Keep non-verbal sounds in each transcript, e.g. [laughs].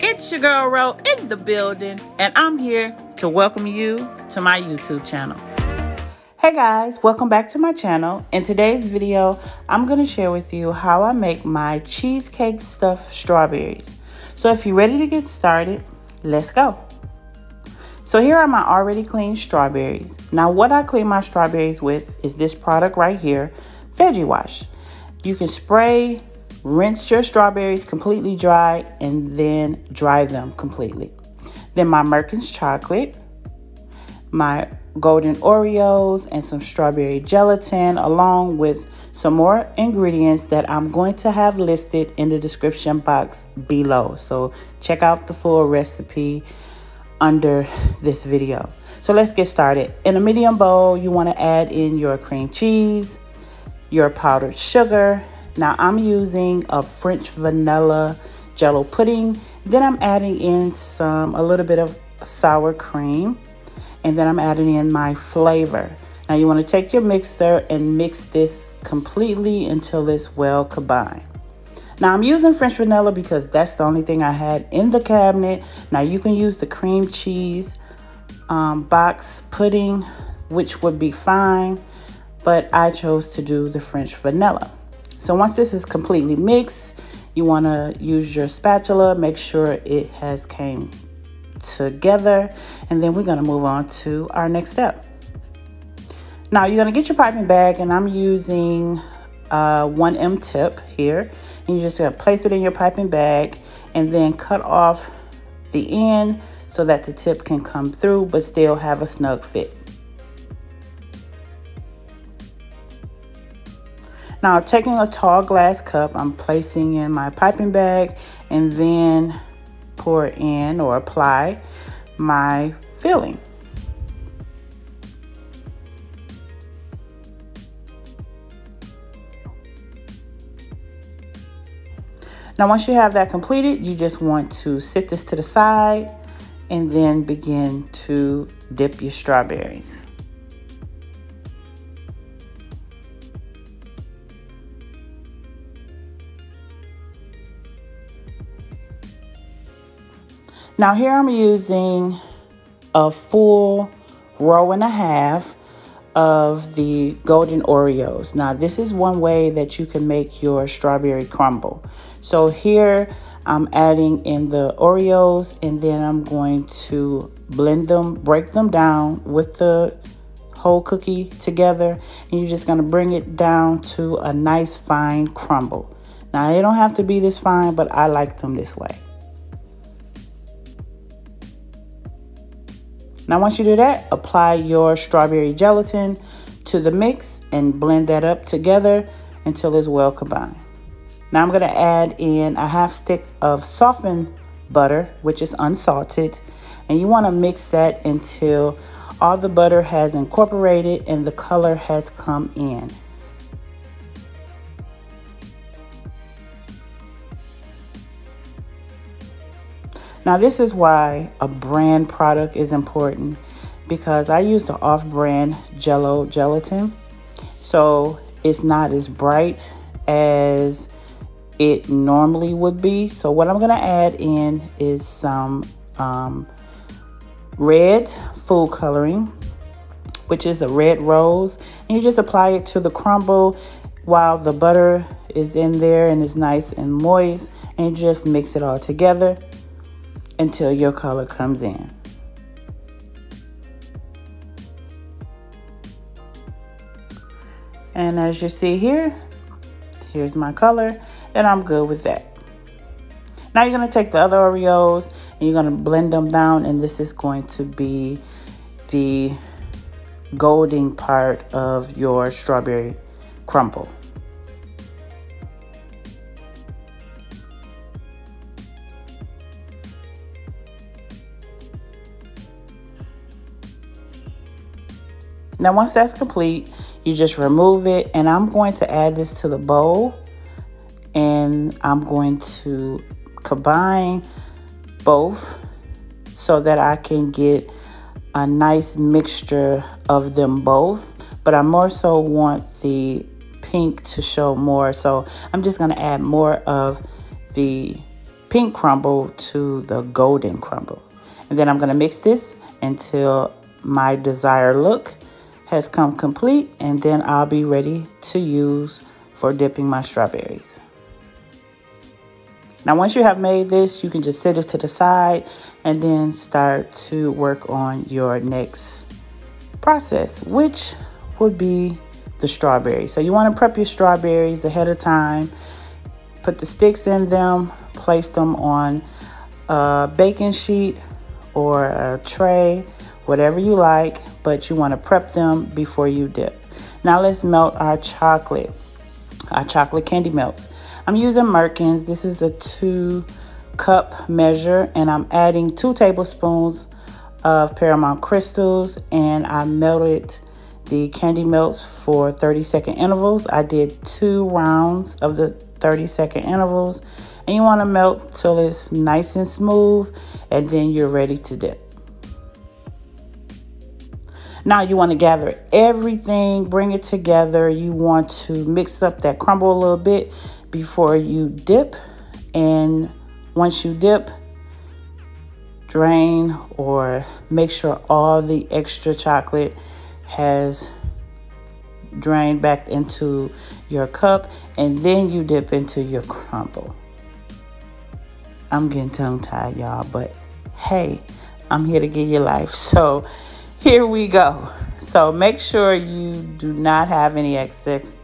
It's your girl Ro in the building, and I'm here to welcome you to my YouTube channel. Hey guys, welcome back to my channel. In today's video, I'm going to share with you how I make my cheesecake stuffed strawberries. So if you're ready to get started, let's go. So here are my already cleaned strawberries. Now what I clean my strawberries with is this product right here, Veggie Wash. You can spray, rinse your strawberries completely dry, and then dry them completely. Then my Merckens chocolate, my golden Oreos, and some strawberry gelatin, along with some more ingredients that I'm going to have listed in the description box below. So check out the full recipe under this video. So let's get started. In a medium bowl, you want to add in your cream cheese, your powdered sugar. Now I'm using a French vanilla jello pudding. Then I'm adding in some, a little bit of sour cream. And then I'm adding in my flavor. Now you want to take your mixer and mix this completely until it's well combined. Now I'm using French vanilla because that's the only thing I had in the cabinet. Now you can use the cream cheese um, box pudding, which would be fine, but I chose to do the French vanilla. So once this is completely mixed, you want to use your spatula, make sure it has came together, and then we're going to move on to our next step. Now you're going to get your piping bag, and I'm using uh, 1M tip here. And you're just going to place it in your piping bag and then cut off the end so that the tip can come through but still have a snug fit. Now taking a tall glass cup, I'm placing in my piping bag and then pour in or apply my filling. Now once you have that completed, you just want to sit this to the side and then begin to dip your strawberries. Now here I'm using a full row and a half of the golden Oreos. Now this is one way that you can make your strawberry crumble. So here I'm adding in the Oreos and then I'm going to blend them, break them down with the whole cookie together. And you're just gonna bring it down to a nice fine crumble. Now they don't have to be this fine, but I like them this way. Now once you do that, apply your strawberry gelatin to the mix and blend that up together until it's well combined. Now I'm going to add in a half stick of softened butter, which is unsalted. And you want to mix that until all the butter has incorporated and the color has come in. Now this is why a brand product is important because I use the off-brand Jello gelatin. So it's not as bright as it normally would be. So what I'm gonna add in is some um, red food coloring, which is a red rose. And you just apply it to the crumble while the butter is in there and is nice and moist. And just mix it all together until your color comes in. And as you see here, here's my color and I'm good with that. Now you're to take the other Oreos and you're to blend them down and this is going to be the golding part of your strawberry crumble. Now once that's complete, you just remove it and I'm going to add this to the bowl and I'm going to combine both so that I can get a nice mixture of them both. But I more so want the pink to show more. So I'm just going to add more of the pink crumble to the golden crumble. And then I'm going to mix this until my desired look has come complete. And then I'll be ready to use for dipping my strawberries. Now, once you have made this, you can just set it to the side and then start to work on your next process, which would be the strawberries. So you want to prep your strawberries ahead of time, put the sticks in them, place them on a baking sheet or a tray, whatever you like, but you want to prep them before you dip. Now let's melt our chocolate, our chocolate candy melts. I'm using Merckens. This is a two cup measure and I'm adding two tablespoons of Paramount Crystals and I melted the candy melts for 30 second intervals. I did two rounds of the 30 second intervals and you want to melt till it's nice and smooth and then you're ready to dip. Now you want to gather everything, bring it together. You want to mix up that crumble a little bit before you dip. And once you dip, drain or make sure all the extra chocolate has drained back into your cup and then you dip into your crumble. I'm getting tongue tied, y'all, but hey, I'm here to give you life. [laughs] So here we go. So make sure you do not have any excess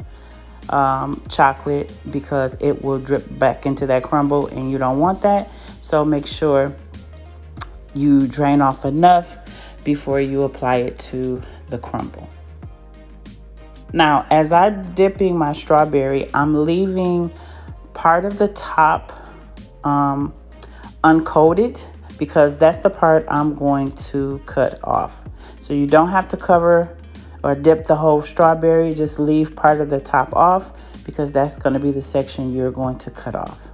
um, chocolate because it will drip back into that crumble and you don't want that. So make sure you drain off enough before you apply it to the crumble. Now, as I'm dipping my strawberry, I'm leaving part of the top um, uncoated because that's the part I'm going to cut off. So you don't have to cover or dip the whole strawberry, just leave part of the top off because that's going to be the section you're going to cut off.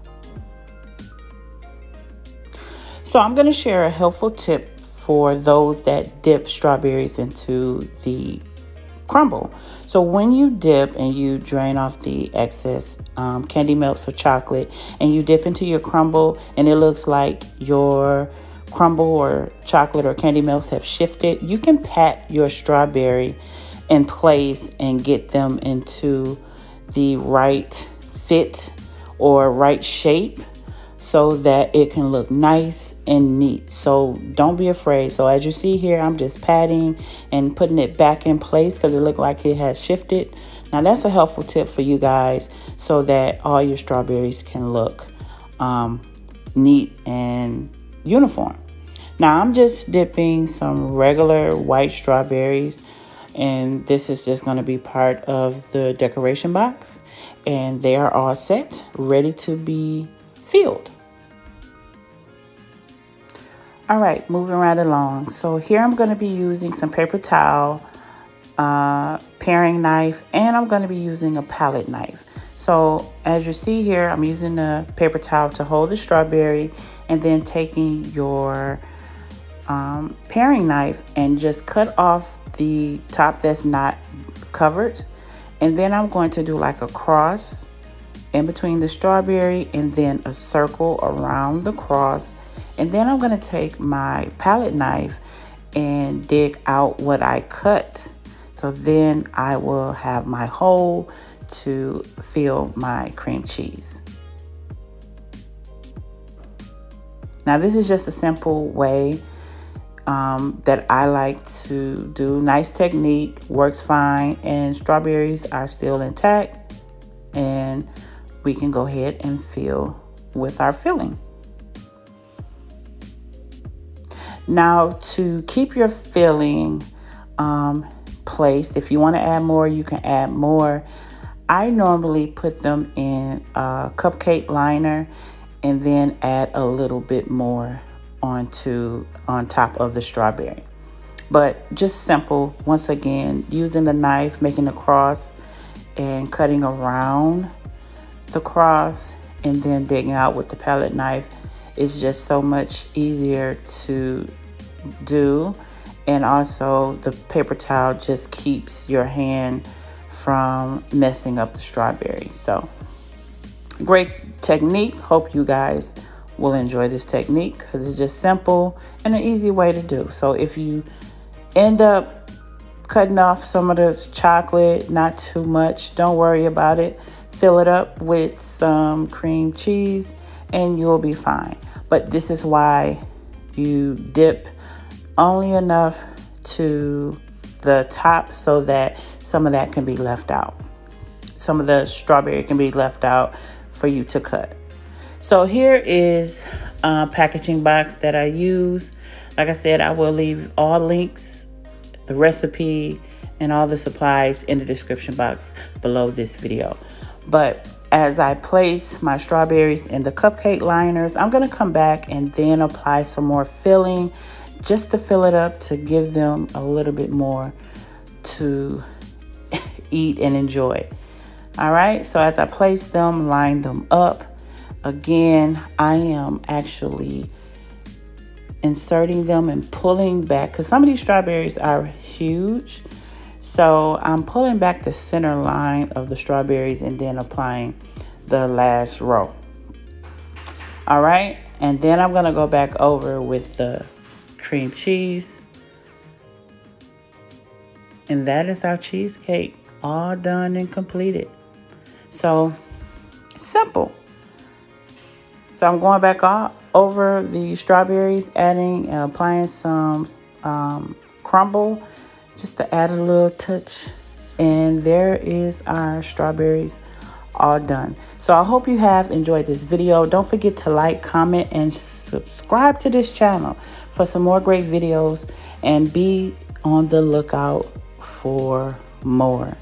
So I'm going to share a helpful tip for those that dip strawberries into the crumble. So when you dip and you drain off the excess um, candy melts or chocolate and you dip into your crumble and it looks like your crumble or chocolate or candy melts have shifted, you can pat your strawberry in place and get them into the right fit or right shape so that it can look nice and neat. So don't be afraid. So as you see here, I'm just patting and putting it back in place because it looked like it has shifted. Now that's a helpful tip for you guys so that all your strawberries can look um, neat and uniform. Now I'm just dipping some regular white strawberries and this is just going to be part of the decoration box and they are all set ready to be filled. All right moving right along. So here I'm going to be using some paper towel uh, paring knife and I'm going to be using a palette knife so as you see here I'm using a paper towel to hold the strawberry and then taking your um, paring knife and just cut off the top that's not covered. And then I'm going to do like a cross in between the strawberry and then a circle around the cross. And then I'm going to take my palette knife and dig out what I cut. So then I will have my hole to fill my cream cheese. Now this is just a simple way um, that I like to do. Nice technique, works fine, and strawberries are still intact. And we can go ahead and fill with our filling. Now, to keep your filling um, placed, if you want to add more, you can add more. I normally put them in a cupcake liner and then add a little bit more onto on top of the strawberry. But just simple, once again, using the knife, making a cross and cutting around the cross and then digging out with the palette knife is just so much easier to do. And also the paper towel just keeps your hand from messing up the strawberries. So great technique. Hope you guys will enjoy this technique because it's just simple and an easy way to do. So if you end up cutting off some of the chocolate, not too much, don't worry about it. Fill it up with some cream cheese and you'll be fine. But this is why you dip only enough to the top so that some of that can be left out. Some of the strawberry can be left out for you to cut. So here is a packaging box that I use. Like I said, I will leave all links, the recipe, and all the supplies in the description box below this video. But as I place my strawberries in the cupcake liners, I'm going to come back and then apply some more filling just to fill it up to give them a little bit more to [laughs] eat and enjoy. All right, so as I place them, line them up, again, I am actually inserting them and pulling back because some of these strawberries are huge. So I'm pulling back the center line of the strawberries and then applying the last row. All right, and then I'm gonna go back over with the cream cheese. And that is our cheesecake all done and completed. So simple. So I'm going back all over the strawberries, adding, uh, applying some um, crumble just to add a little touch. And there is our strawberries all done. So I hope you have enjoyed this video. Don't forget to like, comment, and subscribe to this channel for some more great videos. And be on the lookout for more.